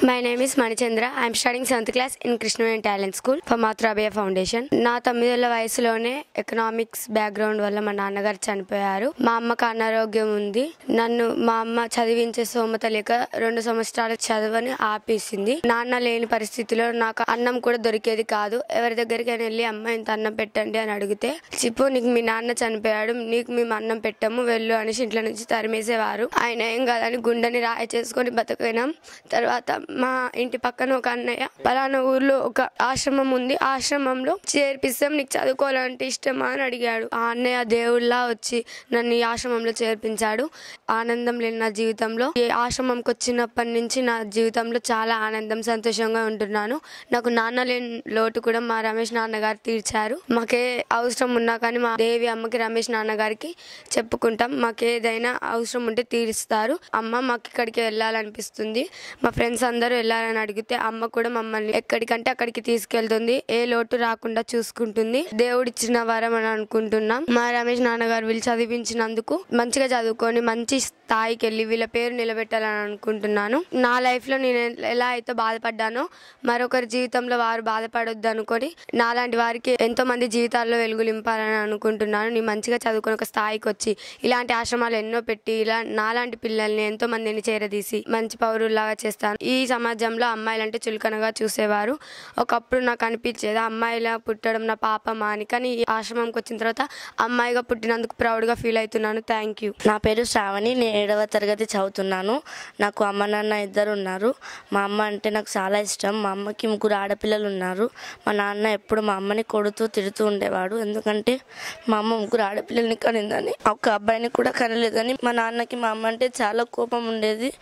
My name is Manichandra. I am studying 7th class in Krishnavan Talent School for foundation నా తొమ్మిదేళ్ళ వయసులోనే economics background వల్ల మా నాన్నగారు చనిపోయారు. మా అమ్మకు అనారోగ్యం ఉంది. నన్ను మా అమ్మ చదివించే సోమత లేక రెండు సంవత్సరాల చదవని ఆపేసింది. నాన్న లేని పరిస్థితిలో నాకు అన్నం కూడా దొరికేది కాదు. ఎవరి దగ్గరికి వెళ్ళి అమ్మ ఇంత అన్నం పెట్టండి అని అడిగితే చిప్పు నీకు మీ నాన్న చనిపోయాడు. నీకు మేము అన్నం పెట్టాము. వెళ్ళు అనేసి ఇంట్లో నుంచి తరిమేసేవారు. ఆయన ఏం కాదని గుండెని రాయి చేసుకొని బతికినాం తర్వాత మా ఇంటి పక్కన ఒక అన్నయ్య పలానా ఊర్లో ఒక ఆశ్రమం ఉంది. ఆశ్రమంలో చేర్పిస్తాం నీకు చదువుకోవాలంటే ఇష్టమా అని అడిగాడు. ఆ అన్నయ్య దేవుళ్ళ వచ్చి నన్ను ఈ ఆశ్రమంలో చేర్పించాడు. ఆనందం లేని నా జీవితంలో ఈ ఆశ్రమంకి వచ్చినప్పటి నుంచి నా జీవితంలో చాలా ఆనందం సంతోషంగా ఉంటున్నాను. నాకు నాన్న లేని లోటు కూడా మా రమేష్ నాన్నగారు తీర్చారు. మాకే అవసరం ఉన్నా కానీ మా దేవి అమ్మకి రమేష్ నాన్నగారికి చెప్పుకుంటాం. మాకు ఏదైనా అవసరం ఉంటే తీరుస్తారు. అమ్మ మాకు ఇక్కడికి వెళ్ళాలనిపిస్తుంది. మా ఫ్రెండ్స్ అందరూ అందరూ వెళ్ళాలని అడిగితే అమ్మ కూడా మమ్మల్ని ఎక్కడికంటే అక్కడికి తీసుకెళ్తుంది. ఏ లోటు రాకుండా చూసుకుంటుంది. దేవుడిచ్చిన వరం అని అనుకుంటున్నాం. మా రమేష్ నాన్నగారు వీళ్ళు చదివించినందుకు మంచిగా చదువుకొని మంచి స్థాయికి వెళ్ళి వీళ్ళ పేరు నిలబెట్టాలని అనుకుంటున్నాను. నా లైఫ్లో నేను ఎలా అయితే బాధపడ్డానో మరొకరి జీవితంలో వారు బాధపడొద్దు అనుకొని నాలాంటి వారికి ఎంతో మంది జీవితాల్లో వెలుగు నింపాలని అనుకుంటున్నాను. నేను మంచిగా చదువుకొని ఒక స్థాయికి వచ్చి ఇలాంటి ఆశ్రమాలు ఎన్నో పెట్టి ఇలా నాలాంటి పిల్లల్ని ఎంతో మందిని చేరదీసి మంచి పౌరుల్లాగా చేస్తాను. ఈ సమాజంలో అమ్మాయిలంటే చులకనగా చూసేవారు. ఒకప్పుడు నాకు అనిపించేది అమ్మాయిలా పుట్టడం నా పాపమా అని. కానీ ఈ ఆశ్రమంకి వచ్చిన తర్వాత అమ్మాయిగా పుట్టినందుకు ప్రౌడ్గా ఫీల్ అవుతున్నాను. Thank you. నా పేరు శ్రావణి. నేను ఏడవ తరగతి చదువుతున్నాను. నాకు అమ్మ నాన్న ఇద్దరు ఉన్నారు. మా అమ్మ అంటే నాకు చాలా ఇష్టం. మా అమ్మకి ముగ్గురు ఆడపిల్లలు ఉన్నారు. మా నాన్న ఎప్పుడు మా అమ్మని కొడుతూ తిడుతూ ఉండేవాడు. ఎందుకంటే మా అమ్మ ముగ్గురు ఆడపిల్లల్ని కనిందని. ఒక అబ్బాయిని కూడా కనలేదని. మా నాన్నకి మా అమ్మ అంటే చాలా కోపం ఉండేది.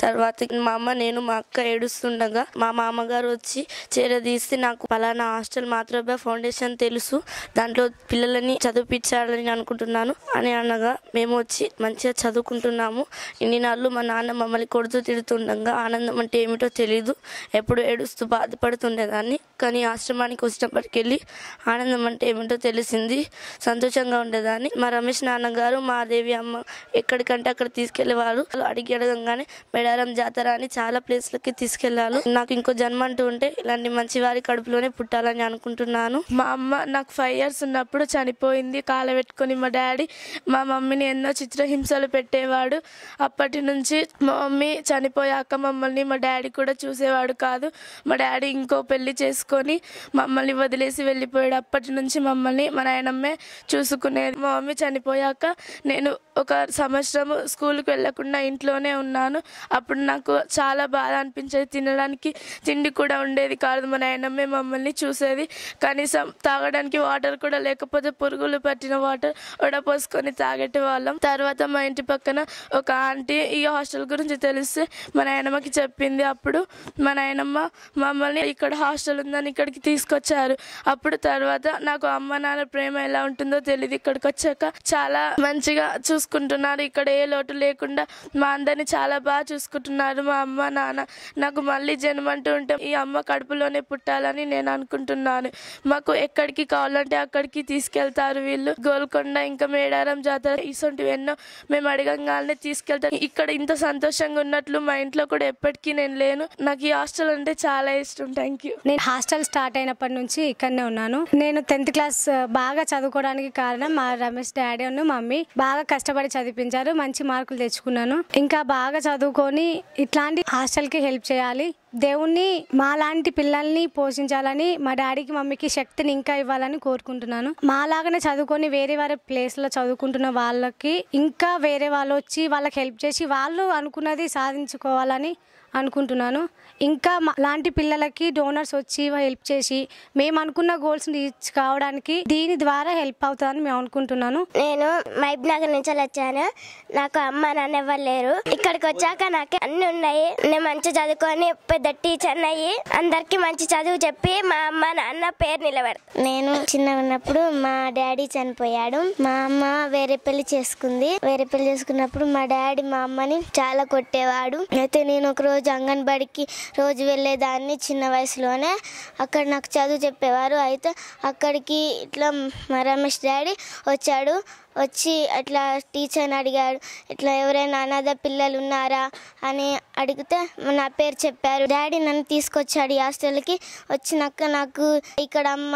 తర్వాత మా అమ్మ నేను మా అక్క ఏడుస్తుండగా మా మామగారు వచ్చి చేరదీసి నాకు పలానా హాస్టల్ మాతృభ ఫౌండేషన్ తెలుసు దాంట్లో పిల్లలని చదివిపించాలని అనుకుంటున్నాను అని అనగా మేము వచ్చి మంచిగా చదువుకుంటున్నాము. ఇన్ని నాళ్ళు మా నాన్న మమ్మల్ని కొడుతూ తిడుతుండగా ఆనందం అంటే ఏమిటో తెలియదు ఎప్పుడు ఏడుస్తూ బాధపడుతుండేదాన్ని కానీ ఆశ్రమానికి వచ్చినప్పటికెళ్ళి ఆనందం అంటే ఏమిటో తెలిసింది. సంతోషంగా ఉండేదాన్ని మా రమేష్ నాన్నగారు మా దేవి అమ్మ ఎక్కడికంటే అక్కడ తీసుకెళ్ళేవారు అడిగి అడగంగానే మేడారం జాతర అని చాలా ప్లేస్లకు తీసుకెళ్ళారు నాకు ఇంకో జన్మ అంటూ ఉంటే ఇలాంటి మంచి వారి కడుపులోనే పుట్టాలని అనుకుంటున్నాను. మా అమ్మ నాకు ఫైవ్ ఇయర్స్ ఉన్నప్పుడు చనిపోయింది. కాలబెట్టుకొని మా డాడీ మా మమ్మీని ఎన్నో చిత్రహింసలు పెట్టేవాడు. అప్పటి నుంచి మా మమ్మీ చనిపోయాక మమ్మల్ని మా డాడీ కూడా చూసేవాడు కాదు. మా డాడీ ఇంకో పెళ్ళి చేసుకొని మమ్మల్ని వదిలేసి వెళ్ళిపోయాడు. అప్పటి నుంచి మమ్మల్ని మా నాయనమ్మే చూసుకునేది. మా మమ్మీ చనిపోయాక నేను ఒక సంవత్సరం స్కూల్కి వెళ్ళకుండా ఇంట్లోనే ఉన్నాను. అప్పుడు నాకు చాలా బాధ అనిపించేది తినడానికి తిండి కూడా ఉండేది కాదు. మా నాయనమ్మే మమ్మల్ని చూసేది. కనీసం తాగడానికి వాటర్ కూడా లేకపోతే పురుగులు పట్టిన వాటర్ వడపోసుకొని తాగేటి వాళ్ళం. తర్వాత మా ఇంటి పక్కన ఒక ఆంటీ ఈ హాస్టల్ గురించి తెలిస్తే మా నాయనమ్మకి చెప్పింది. అప్పుడు మా నాయనమ్మ మమ్మల్ని ఇక్కడ హాస్టల్ ఉందని ఇక్కడికి తీసుకొచ్చారు. అప్పుడు తర్వాత నాకు అమ్మ నాన్న ప్రేమ ఎలా ఉంటుందో తెలియదు ఇక్కడికి వచ్చాక చాలా మంచిగా చూసుకుంటున్నారు. ఇక్కడ ఏ లోటు లేకుండా మా అందరిని చాలా బాగా చూసుకుంటున్నారు మా అమ్మ నాన్న. నాకు మళ్ళీ జన్మంటూ ఉంటే ఈ అమ్మ కడుపులోనే పుట్టాలని నేను అనుకుంటున్నాను. మాకు ఎక్కడికి కావాలంటే అక్కడికి తీసుకెళ్తారు వీళ్ళు. గోల్కొండ ఇంకా మేడారం జాతర ఇసొంటివి ఎన్నో మేము అడగంగానే తీసుకెళ్తారు ఇక్కడ ఇంత సంతోషంగా ఉన్నట్లు మా ఇంట్లో కూడా ఎప్పటికీ నేను లేను. నాకు ఈ హాస్టల్ అంటే చాలా ఇష్టం. థ్యాంక్ యూ నేను హాస్టల్ స్టార్ట్ అయినప్పటి నుంచి ఇక్కడనే ఉన్నాను. నేను టెన్త్ క్లాస్ బాగా చదువుకోవడానికి కారణం మా రమేష్ డాడీ మమ్మీ. బాగా కష్టపడి చదివించారు మంచి మార్కులు తెచ్చుకున్నాను. ఇంకా బాగా చదువుకొని ఇట్లాంటి హాస్టల్కి హెల్ప్ హెల్ప్ చేయాలి. దేవుణ్ణి మాలాంటి పిల్లల్ని పోషించాలని మా డాడీకి మమ్మీకి శక్తిని ఇంకా ఇవ్వాలని కోరుకుంటున్నాను. మాలాగానే చదువుకొని వేరే వేరే ప్లేస్లో చదువుకుంటున్న వాళ్ళకి ఇంకా వేరే వాళ్ళు వచ్చి వాళ్ళకి హెల్ప్ చేసి వాళ్ళు అనుకున్నది సాధించుకోవాలని అనుకుంటున్నాను. ఇంకా లాంటి పిల్లలకి డోనర్స్ వచ్చి హెల్ప్ చేసి మేము అనుకున్న గోల్స్ రీచ్ కావడానికి దీని ద్వారా హెల్ప్ అవుతుందని మేము అనుకుంటున్నాను. నేను మైబ్ నగర్ నుంచి వచ్చాను. నాకు అమ్మ నాన్న ఎవరు లేరు. ఇక్కడికి వచ్చాక నాకు అన్ని ఉన్నాయి. నేను మంచి చదువుకొని పెద్ద టీచర్ అయ్యి అందరికి మంచి చదువు చెప్పి మా అమ్మ నాన్న పేరు నిలబెడ. నేను చిన్న ఉన్నప్పుడు మా డాడీ చనిపోయాడు. మా అమ్మ వేరే పెళ్ళి చేసుకుంది. వేరే పెళ్ళి చేసుకున్నప్పుడు మా డాడీ మా అమ్మని చాలా కొట్టేవాడు. అయితే నేను ఒక రోజు అంగన్వాడికి రోజు వెళ్ళేదాన్ని చిన్న వయసులోనే. అక్కడ నాకు చదువు చెప్పేవారు. అయితే అక్కడికి ఇట్లా రమేష్ డాడీ వచ్చాడు. వచ్చి అట్లా టీచర్ని అడిగాడు. ఇట్లా ఎవరైనా అనాథ పిల్లలు ఉన్నారా? అని అడిగితే నా పేరు చెప్పారు. డాడీ నన్ను తీసుకొచ్చాడు ఈ హాస్టల్కి. వచ్చినాక నాకు ఇక్కడ అమ్మ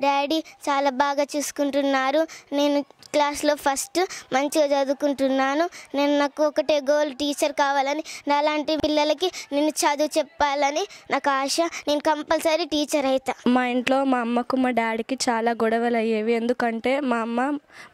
డాడీ చాలా బాగా చూసుకుంటున్నారు. నేను క్లాస్లో ఫస్ట్ మంచిగా చదువుకుంటున్నాను. నేను నాకు ఒకటే గోల్ టీచర్ కావాలని. నాలాంటి పిల్లలకి నేను చదువు చెప్పాలని నాకు ఆశ. నేను కంపల్సరీ టీచర్ అవుతా మా ఇంట్లో మా అమ్మకు మా డాడీకి చాలా గొడవలు అయ్యేవి ఎందుకంటే మా అమ్మ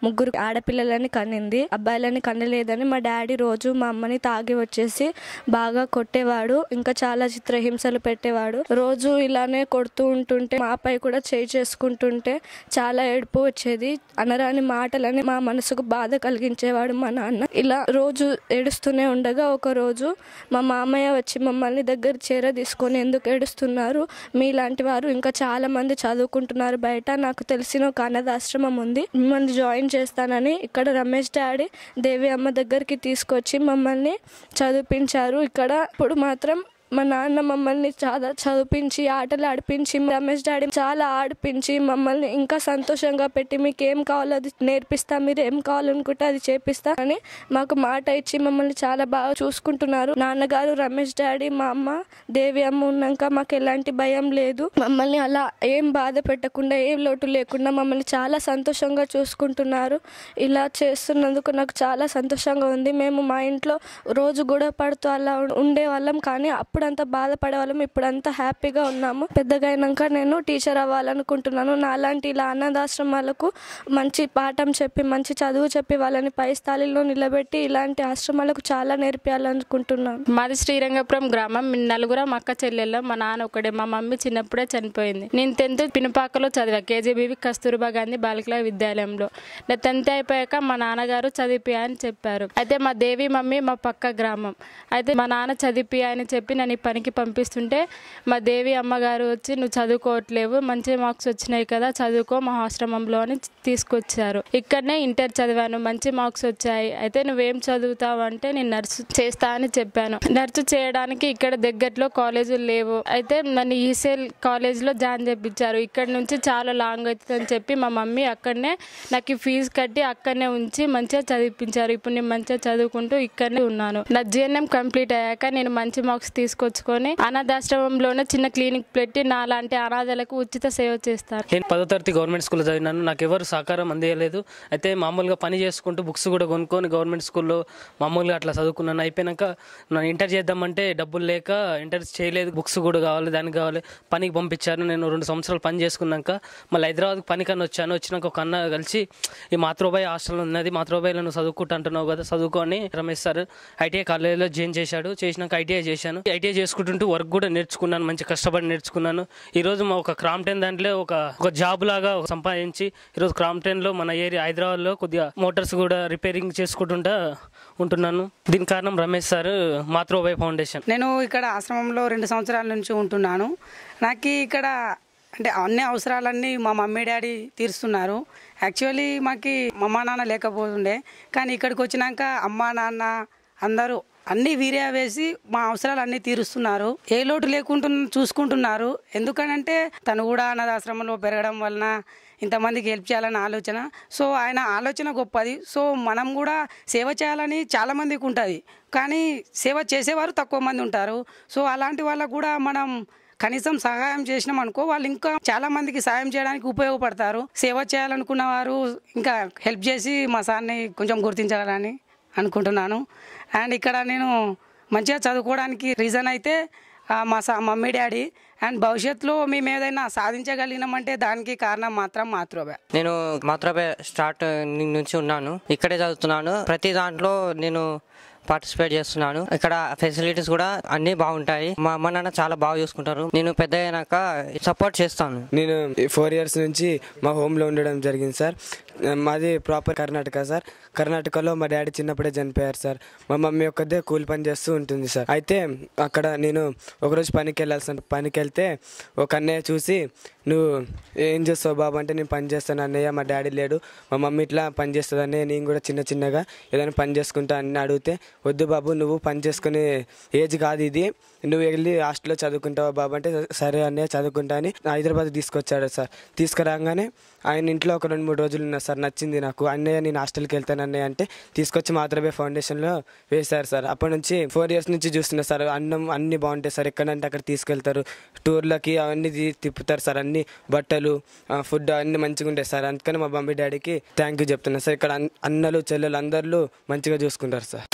ముగ్గురు ఆడపిల్లలని కనింది అబ్బాయిలని కనలేదని మా డాడీ రోజు మా అమ్మని తాగి వచ్చేసి బాగా కొట్టేవాడు ఇంకా చాలా చిత్రహింసలు పెట్టేవాడు. రోజు ఇలానే కొడుతూ ఉంటుంటే మాపై కూడా చేయి చేసుకుంటుంటే చాలా ఏడుపు వచ్చేది. అనరాని మాటలని మా మనసుకు బాధ కలిగించేవాడు మా నాన్న. ఇలా రోజు ఏడుస్తూనే ఉండగా ఒక రోజు మా మామయ్య వచ్చి మమ్మల్ని దగ్గర చేర తీసుకొని ఎందుకు ఏడుస్తున్నారు? మీలాంటి వారు ఇంకా చాలా మంది చదువుకుంటున్నారు బయట. నాకు తెలిసిన ఒక అనాథాశ్రమం ఉంది. మిమ్మల్ని జాయిన్ చేస్తాను చేస్తానని ఇక్కడ రమేష్ డాడీ దేవి అమ్మ దగ్గరికి తీసుకొచ్చి మమ్మల్ని చదివించారు. ఇక్కడ ఇప్పుడు మాత్రం మా నాన్న మమ్మల్ని చాలా చదివించి ఆటలు ఆడిపించి రమేష్ డాడీ చాలా ఆడిపించి మమ్మల్ని ఇంకా సంతోషంగా పెట్టి మీకు ఏం కావాలో అది నేర్పిస్తా మీరు ఏం కావాలనుకుంటే అది చేపిస్తా అని మాకు మాట ఇచ్చి మమ్మల్ని చాలా బాగా చూసుకుంటున్నారు. నాన్నగారు రమేష్ డాడీ మా అమ్మ దేవి అమ్మ ఉన్నాక మాకు ఎలాంటి భయం లేదు. మమ్మల్ని అలా ఏం బాధ పెట్టకుండా ఏం లోటు లేకుండా మమ్మల్ని చాలా సంతోషంగా చూసుకుంటున్నారు. ఇలా చేస్తున్నందుకు నాకు చాలా సంతోషంగా ఉంది. మేము మా ఇంట్లో రోజు గొడవ పడుతూ అలా ఉండే వాళ్ళం కానీ అప్పుడు బాధపడే బాధపడేవాళ్ళం ఇప్పుడంతా హ్యాపీగా ఉన్నాము. పెద్దగా అయినాక నేను టీచర్ అవ్వాలనుకుంటున్నాను. నాలాంటి ఇలా అనాథాశ్రమాలకు మంచి పాఠం చెప్పి మంచి చదువు చెప్పి వాళ్ళని పై స్థాయిలో నిలబెట్టి ఇలాంటి ఆశ్రమాలకు చాలా నేర్పించాలనుకుంటున్నాను మాది శ్రీరంగపురం గ్రామం. నలుగురం అక్క చెల్లెళ్ళం. మా నాన్న ఒకడే మా మమ్మీ చిన్నప్పుడే చనిపోయింది. నేను టెన్త్ పినపాకలో చదివా కేజీబీవి కస్తూర్బా గాంధీ బాలికల విద్యాలయంలో. నా టెన్త్ అయిపోయాక మా నాన్నగారు చదివిపియా అని చెప్పారు. అయితే మా దేవి మమ్మీ మా పక్క గ్రామం. అయితే మా నాన్న చదివిపియా అని చెప్పి నన్ను అని పనికి పంపిస్తుంటే మా దేవి అమ్మగారు వచ్చి నువ్వు చదువుకోవట్లేవు మంచి మార్క్స్ వచ్చినాయి కదా చదువుకో మా ఆశ్రమంలో అని తీసుకొచ్చారు. ఇక్కడనే ఇంటర్ చదివాను మంచి మార్క్స్ వచ్చాయి. అయితే నువ్వేం చదువుతావు అంటే నేను నర్సు చేస్తా అని చెప్పాను. నర్సు చేయడానికి ఇక్కడ దగ్గరలో కాలేజీలు లేవు. అయితే నన్ను ఈసెల్ కాలేజ్లో జాయిన్ చేయించారు ఇక్కడ నుంచి చాలా లాంగ్ అవుతుందని చెప్పి మా మమ్మీ అక్కడనే నాకు ఫీజు కట్టి అక్కడనే ఉంచి మంచిగా చదివించారు. ఇప్పుడు నేను మంచిగా చదువుకుంటూ ఇక్కడనే ఉన్నాను. నా జిఎన్ఎం కంప్లీట్ అయ్యాక నేను మంచి మార్క్స్ తీసుకొచ్చుకొని అనాథాశ్రమంలోనే చిన్న క్లినిక్ పెట్టి నా లాంటి అనాథలకు ఉచిత సేవ చేస్తారు. నేను పదో తరగతి గవర్నమెంట్ స్కూల్లో చదివినాను. నాకు ఎవరు సహకారం అందేయలేదు. అయితే మామూలుగా పని చేసుకుంటూ బుక్స్ కూడా కొనుక్కొని గవర్నమెంట్ స్కూల్లో మామూలుగా అట్లా చదువుకున్నాను. అయిపోయాక నన్ను ఇంటర్ చేద్దామంటే డబ్బులు లేక ఇంటర్ చేయలేదు. బుక్స్ కూడా కావాలి దానికి కావాలి. పనికి పంపించారు నేను రెండు సంవత్సరాలు పని చేసుకున్నాక మళ్ళీ హైదరాబాద్కి పనికన్నా వచ్చాను. వచ్చినాక ఒక అన్న కలిసి ఈ మాతృబాయి హాస్టల్ ఉన్నది. మాతృబాయిలో నువ్వు చదువుకుంటా అంటున్నావు కదా చదువుకొని రమేష్ సార్ ఐటీఐ కాలేజీలో జాయిన్ చేశాడు. చేసినాక ఐటీఐ చేశాను. ఐటీఐ చేసుకుంటుంటూ వర్క్ కూడా నేర్చుకున్నాను మంచి కష్టపడి నేర్చుకున్నాను. ఈరోజు మా ఒక క్రామ్టెన్ దాంట్లో ఒక ఒక జాబ్ లాగా సంపాదించి ఈరోజు క్రామ్టెన్లో మన ఏరియా హైదరాబాద్లో కొద్దిగా మోటార్స్ కూడా రిపేరింగ్ చేసుకుంటుంటా ఉంటున్నాను. దీని కారణం రమేష్ సార్ మాతృబాయి ఫౌండేషన్. నేను ఇక్కడ ఆశ్రమంలో రెండు సంవత్సరాల నుంచి ఉంటున్నాను. నాకు ఇక్కడ అంటే అన్ని అవసరాలన్నీ మా మమ్మీ డాడీ తీరుస్తున్నారు. యాక్చువల్లీ మాకి మా అమ్మ నాన్న లేకపోతుండే. కానీ ఇక్కడికి వచ్చినాక అమ్మ నాన్న అందరూ అన్ని వీరియా వేసి మా అవసరాలు అన్ని తీరుస్తున్నారు. ఏ లోటు లేకుండా చూసుకుంటున్నారు. ఎందుకనంటే తను కూడా అనాథాశ్రమంలో పెరగడం వలన ఇంతమందికి హెల్ప్ చేయాలని ఆలోచన. సో ఆయన ఆలోచన గొప్పది. సో మనం కూడా సేవ చేయాలని చాలా మందికి ఉంటుంది. కానీ సేవ చేసేవారు తక్కువ మంది ఉంటారు. సో అలాంటి వాళ్ళకు కూడా మనం కనీసం సహాయం చేసినాం అనుకో వాళ్ళు ఇంకా చాలా మందికి సాయం చేయడానికి ఉపయోగపడతారు. సేవ చేయాలనుకున్న వారు ఇంకా హెల్ప్ చేసి మా సార్ని కొంచెం గుర్తించాలని అనుకుంటున్నాను. అండ్ ఇక్కడ నేను మంచిగా చదువుకోవడానికి రీజన్ అయితే మా సా మమ్మీ డాడీ అండ్ భవిష్యత్తులో మేము ఏదైనా సాధించగలిగినామంటే దానికి కారణం మాత్రం మాతృభే నేను మాతృభే స్టార్ట్ నుంచి ఉన్నాను. ఇక్కడే చదువుతున్నాను. ప్రతి దాంట్లో నేను పార్టిసిపేట్ చేస్తున్నాను. ఇక్కడ ఫెసిలిటీస్ కూడా అన్ని బాగుంటాయి. మా అమ్మ నాన్న చాలా బాగా చూసుకుంటారు. నేను పెద్ద అయినాక సపోర్ట్ చేస్తాను. నేను ఫోర్ ఇయర్స్ నుంచి మా హోమ్లో ఉండడం జరిగింది సార్ మాది ప్రాపర్ కర్ణాటక సార్ కర్ణాటకలో మా డాడీ చిన్నప్పుడే చనిపోయారు సార్ మా మమ్మీ ఒక్కదే కూలి పని చేస్తూ ఉంటుంది సార్ అయితే అక్కడ నేను ఒకరోజు పనికి వెళ్ళాలి సార్ పనికి వెళ్తే ఒక అన్నయ్య చూసి నువ్వు ఏం చేస్తావు బాబు? అంటే నేను పని చేస్తాను అన్నయ్య మా డాడీ లేడు. మా మమ్మీ ఇట్లా పని చేస్తుంది అన్నయ్య నేను కూడా చిన్న చిన్నగా ఏదైనా పని చేసుకుంటా అని అడిగితే వద్దు బాబు నువ్వు పని చేసుకునే ఏజ్ కాదు ఇది. నువ్వు వెళ్ళి హాస్టల్లో చదువుకుంటావా బాబు? అంటే సరే అన్నయ్య చదువుకుంటా అని హైదరాబాద్ తీసుకొచ్చాడు సార్. తీసుకురాగానే ఆయన ఇంట్లో ఒక రెండు మూడు రోజులు ఉన్నారు సార్ నచ్చింది నాకు. అన్నయ్య నేను హాస్టల్కి వెళ్తాను అన్నయ్య అంటే తీసుకొచ్చి మాత్రమే ఫౌండేషన్లో వేశారు సార్. అప్పటి నుంచి ఫోర్ ఇయర్స్ నుంచి చూస్తున్నా సార్ అన్నం అన్నీ బాగుంటాయి సార్. ఎక్కడంటే అక్కడ తీసుకెళ్తారు. టూర్లకి అవన్నీ తిప్పుతారు సార్. అన్ని బట్టలు ఫుడ్ అన్ని మంచిగా ఉంటాయి సార్. అందుకని మా మమ్మీ డాడీకి థ్యాంక్ యూ చెప్తున్నా. సార్ ఇక్కడ అన్నలు చెల్లెలు అందరూ మంచిగా చూసుకుంటారు సార్.